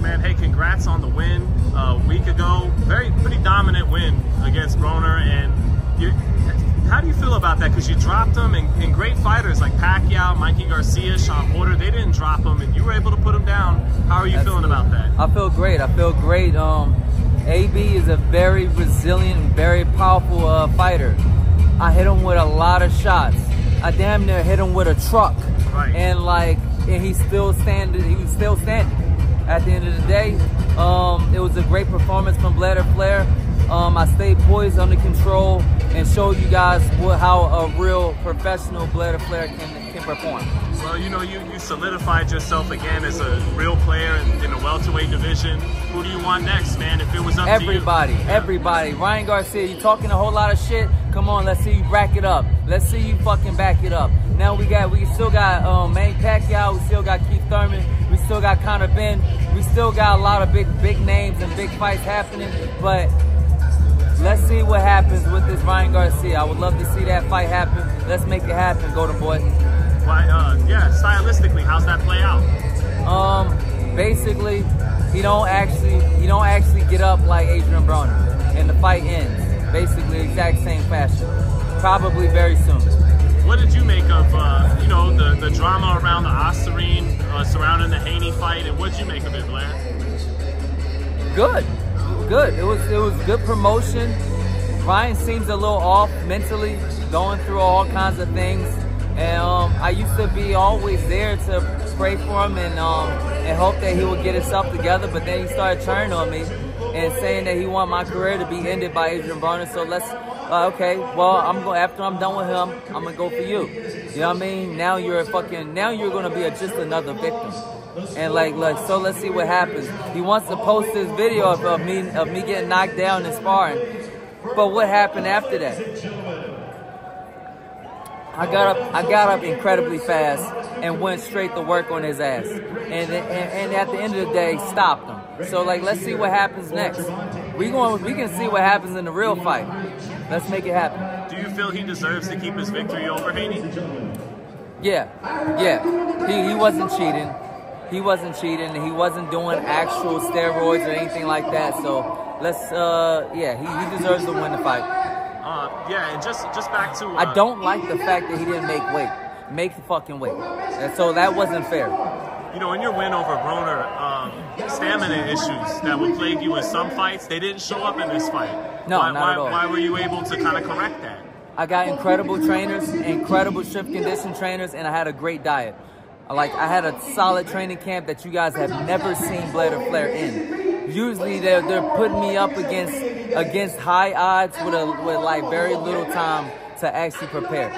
Man. Hey, congrats on the win uh, a week ago. Very, pretty dominant win against Broner. And you, how do you feel about that? Because you dropped them, and, and, great fighters like Pacquiao, Mikey Garcia, Shawn Porter, they didn't drop them, and you were able to put them down. How are you That's, feeling about that? I feel great. I feel great. Um, AB is a very resilient, very powerful uh, fighter. I hit him with a lot of shots. I damn near hit him with a truck. Right. And like, and he's still standing. He was still standing. At the end of the day, um, it was a great performance from Blair Flair. Um, I stayed poised under control and showed you guys what, how a real professional Blair Flair can, can perform. Well, you know, you, you solidified yourself again as a real player in, in the welterweight division. Who do you want next, man? If it was up everybody, to you. Everybody, everybody. Ryan Garcia, you talking a whole lot of shit. Come on, let's see you rack it up. Let's see you fucking back it up. Now we got, we still got um, Manny Pacquiao. We still got Keith Thurman. We still got Conor Benn. We still got a lot of big, big names and big fights happening. But let's see what happens with this Ryan Garcia. I would love to see that fight happen. Let's make it happen, Golden Boy. Why, uh, yeah, stylistically, how's that play out? Um, basically, he don't actually, he don't actually get up like Adrien Broner, and the fight ends. Basically, exact same fashion. Probably very soon. What did you make of, uh, you know, the, the drama around the Ostarine, uh, surrounding the Haney fight, and what did you make of it, Blair? Good, good. It was it was good promotion. Ryan seems a little off mentally, going through all kinds of things. And um, I used to be always there to pray for him and um, and hope that he would get himself together. But then he started turning on me and saying that he want my career to be ended by Adrien Broner. So let's, uh, okay, well, I'm going after I'm done with him, I'm gonna go for you. You know what I mean? Now you're a fucking, now you're gonna be a, just another victim. And like, like, so let's see what happens. He wants to post this video of, of me of me getting knocked down in sparring. But what happened after that? I got up, I got up incredibly fast and went straight to work on his ass. And, and, and at the end of the day, stopped him. So like, let's see what happens next. We going, we can see what happens in the real fight. Let's make it happen. Do you feel he deserves to keep his victory over Haney? Yeah, yeah. He, he wasn't cheating. He wasn't cheating. He wasn't doing actual steroids or anything like that. So let's, uh, yeah, he, he deserves to win the fight. Uh, yeah, and just just back to. Uh, I don't like the fact that he didn't make weight. Make the fucking weight. And so that wasn't fair. You know, in your win over Broner, um, stamina issues that would plague you in some fights, they didn't show up in this fight. No, why, not why, at all. Why were you able to kind of correct that? I got incredible trainers, incredible strength condition trainers, and I had a great diet. Like I had a solid training camp that you guys have never seen Blair Flair in. Usually they're they're putting me up against against high odds with a with like very little time to actually prepare.